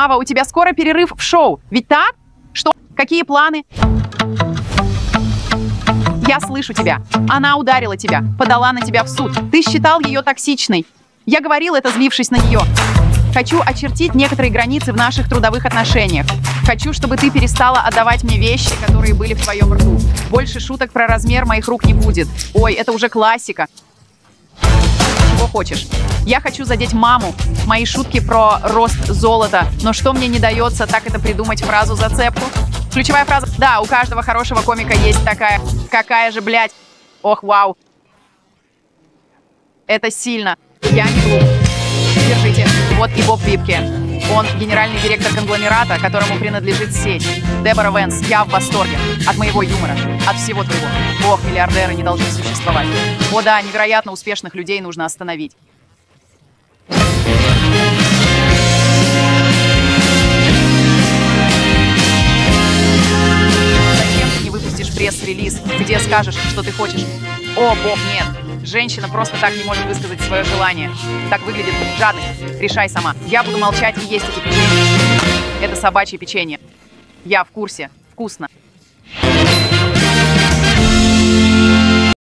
Ава, у тебя скоро перерыв в шоу. Ведь так? Что? Какие планы? Я слышу тебя. Она ударила тебя, подала на тебя в суд. Ты считал ее токсичной. Я говорил это, злившись на нее. Хочу очертить некоторые границы в наших трудовых отношениях. Хочу, чтобы ты перестала отдавать мне вещи, которые были в твоем рту. Больше шуток про размер моих рук не будет. Ой, это уже классика. Чего хочешь? Я хочу задеть маму. Мои шутки про рост золота. Но что мне не дается, так это придумать фразу зацепку. Ключевая фраза. Да, у каждого хорошего комика есть такая. Какая же, блядь. Ох, вау. Это сильно. Я не глуп. И Боб Випке. Он генеральный директор конгломерата, которому принадлежит сеть. Дебора Венс, я в восторге. От моего юмора. От всего твоего. Ох, миллиардеры не должны существовать. О да, невероятно успешных людей нужно остановить. Зачем ты не выпустишь пресс-релиз, где скажешь, что ты хочешь? О, бог, нет. Женщина просто так не может высказать свое желание. Так выглядит жадность. Решай сама. Я буду молчать и есть эти печенья. Это собачье печенье. Я в курсе. Вкусно.